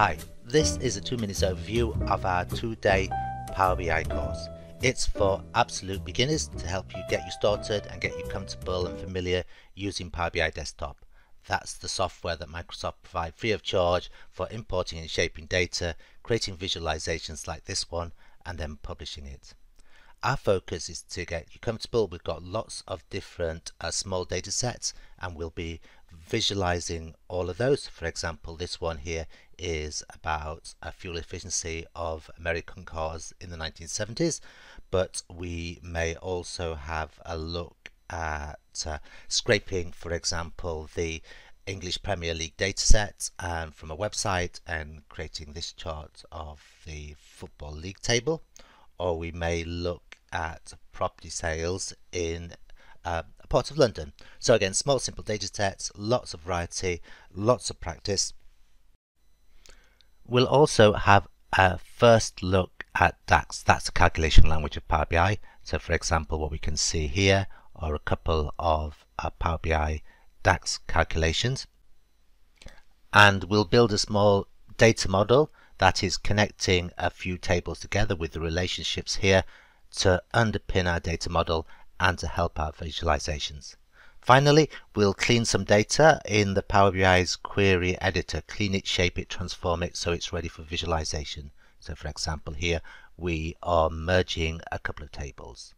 Hi, this is a two minutes overview of our two day Power BI course. It's for absolute beginners to help you get you started and get you comfortable and familiar using Power BI Desktop. That's the software that Microsoft provide free of charge for importing and shaping data, creating visualizations like this one, and then publishing it. Our focus is to get you comfortable. We've got lots of different uh, small data sets and we'll be visualizing all of those. For example, this one here is about a fuel efficiency of American cars in the 1970s, but we may also have a look at uh, scraping, for example, the English Premier League dataset and from a website and creating this chart of the Football League table or we may look at property sales in uh, a part of London. So again, small simple data sets, lots of variety, lots of practice. We'll also have a first look at DAX. That's the calculation language of Power BI. So for example, what we can see here are a couple of uh, Power BI DAX calculations. And we'll build a small data model that is connecting a few tables together with the relationships here to underpin our data model and to help our visualizations. Finally, we'll clean some data in the Power BI's query editor, clean it, shape it, transform it so it's ready for visualization. So for example here, we are merging a couple of tables.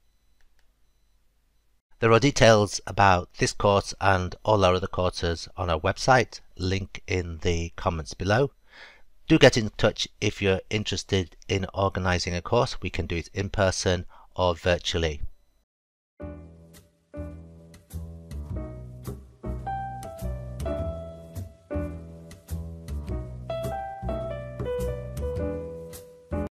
There are details about this course and all our other courses on our website, link in the comments below. Do get in touch if you're interested in organising a course. We can do it in person or virtually.